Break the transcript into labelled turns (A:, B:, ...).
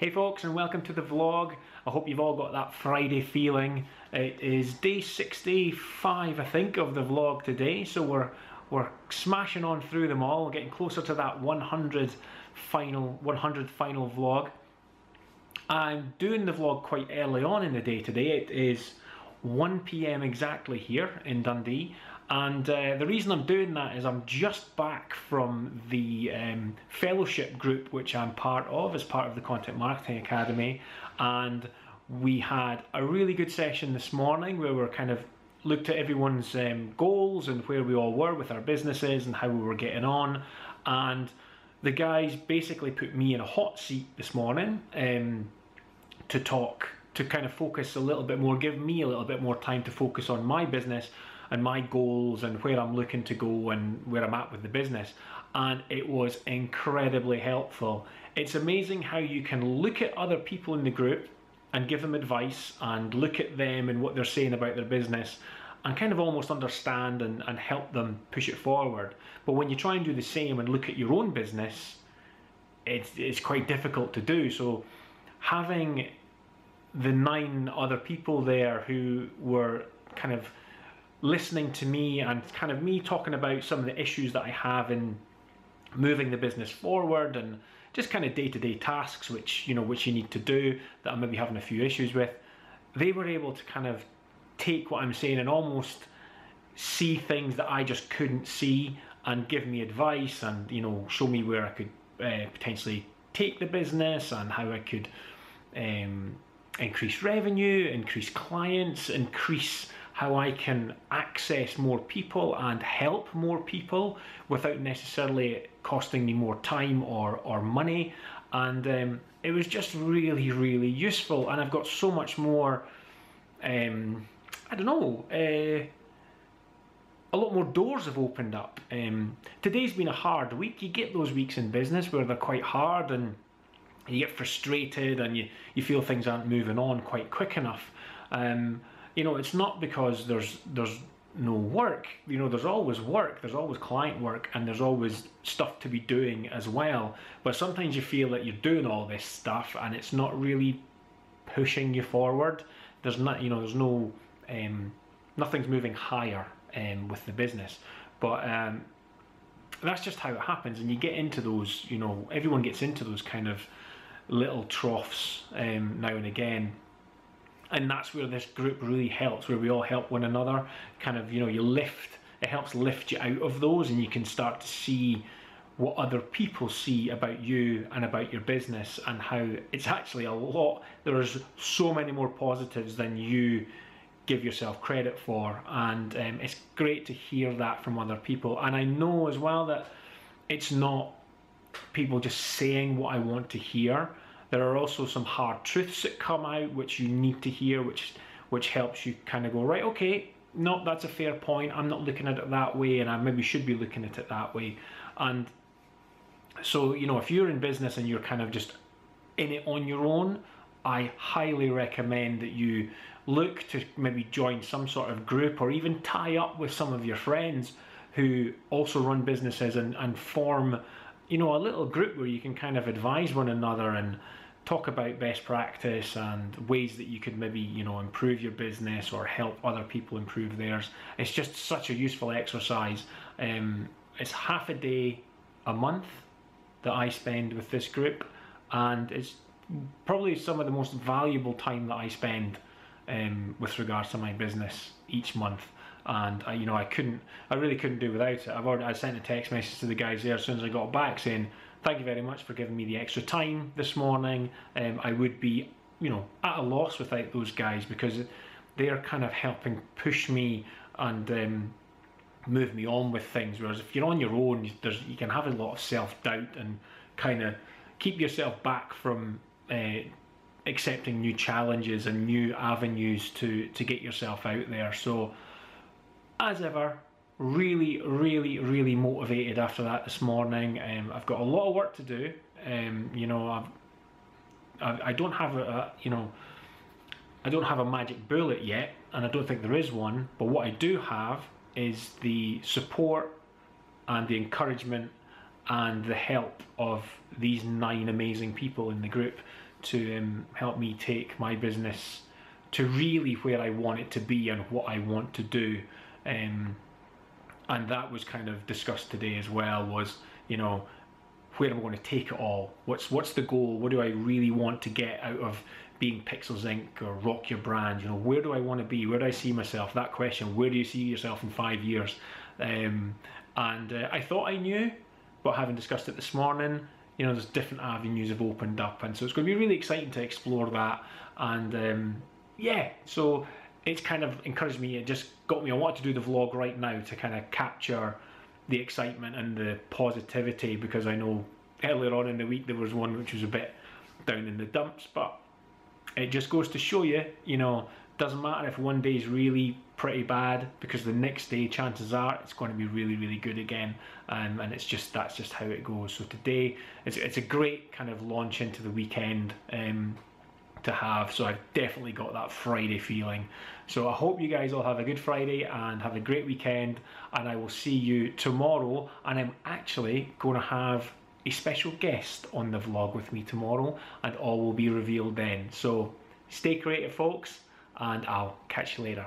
A: Hey folks and welcome to the vlog. I hope you've all got that Friday feeling. It is day 65 I think of the vlog today so we're we're smashing on through them all, getting closer to that 100 final 100 final vlog. I'm doing the vlog quite early on in the day today. It is 1 p.m. exactly here in Dundee and uh, the reason I'm doing that is I'm just back from the um, fellowship group which I'm part of as part of the Content Marketing Academy. And we had a really good session this morning where we're kind of looked at everyone's um, goals and where we all were with our businesses and how we were getting on. And the guys basically put me in a hot seat this morning um, to talk to kind of focus a little bit more give me a little bit more time to focus on my business and my goals and where I'm looking to go and where I'm at with the business. And it was incredibly helpful. It's amazing how you can look at other people in the group and give them advice and look at them and what they're saying about their business and kind of almost understand and, and help them push it forward. But when you try and do the same and look at your own business, it's, it's quite difficult to do. So having the nine other people there who were kind of listening to me and kind of me talking about some of the issues that I have in moving the business forward and just kind of day-to-day tasks which you know which you need to do that I'm maybe having a few issues with they were able to kind of take what I'm saying and almost see things that I just couldn't see and give me advice and you know show me where I could uh, potentially take the business and how I could um, increase revenue, increase clients, increase how I can access more people and help more people without necessarily costing me more time or, or money. And um, it was just really, really useful. And I've got so much more, um, I don't know, uh, a lot more doors have opened up. Um, today's been a hard week. You get those weeks in business where they're quite hard and you get frustrated and you, you feel things aren't moving on quite quick enough. Um, you know, it's not because there's there's no work. You know, there's always work, there's always client work, and there's always stuff to be doing as well. But sometimes you feel that you're doing all this stuff and it's not really pushing you forward. There's not, you know, there's no, um, nothing's moving higher um, with the business. But um, that's just how it happens, and you get into those. You know, everyone gets into those kind of little troughs um, now and again and that's where this group really helps where we all help one another. Kind of you know you lift it helps lift you out of those and you can start to see what other people see about you and about your business and how it's actually a lot. There's so many more positives than you give yourself credit for. And um, it's great to hear that from other people. And i know as well that it's not people just saying what i want to hear there are also some hard truths that come out which you need to hear, which which helps you kind of go, right, okay, no, that's a fair point. I'm not looking at it that way, and I maybe should be looking at it that way. And so, you know, if you're in business and you're kind of just in it on your own, I highly recommend that you look to maybe join some sort of group or even tie up with some of your friends who also run businesses and, and form, you know, a little group where you can kind of advise one another and talk about best practice and ways that you could maybe you know improve your business or help other people improve theirs. It's just such a useful exercise. Um, it's half a day a month that I spend with this group and it's probably some of the most valuable time that I spend um, with regards to my business each month and I, you know I couldn't I really couldn't do without it I've already I sent a text message to the guys there as soon as I got back saying thank you very much for giving me the extra time this morning. Um, I would be, you know, at a loss without those guys because they are kind of helping push me and um, move me on with things. Whereas if you're on your own, there's, you can have a lot of self doubt and kind of keep yourself back from uh, accepting new challenges and new avenues to to get yourself out there. So, as ever, really, really, really motivated after that this morning. Um, I've got a lot of work to do. Um, you know, I've, I, I don't have a, a, you know, I don't have a magic bullet yet, and I don't think there is one. But what I do have is the support and the encouragement and the help of these nine amazing people in the group to um, help me take my business to really where I want it to be and what I want to do. Um, and that was kind of discussed today as well was, you know, where am I going to take it all? What's what's the goal? What do I really want to get out of being Pixels Ink or Rock Your Brand? You know, where do I want to be? Where do I see myself? That question, where do you see yourself in five years? Um, and uh, I thought I knew, but having discussed it this morning, you know, there's different avenues have opened up, and so it's going to be really exciting to explore that. And um, yeah, so it's kind of encouraged me. It just got me. I wanted to do the vlog right now to kind of capture the excitement and the positivity because I know earlier on in the week there was one which was a bit down in the dumps, but it just goes to show you, you know, doesn't matter if one day is really pretty bad because the next day chances are it's going to be really really good again um, and it's just that's just how it goes so today it's, it's a great kind of launch into the weekend um, to have so I've definitely got that Friday feeling. So I hope you guys all have a good Friday and have a great weekend and I will see you tomorrow. And I'm actually going to have a special guest on the vlog with me tomorrow and all will be revealed then. So stay creative folks and I'll catch you later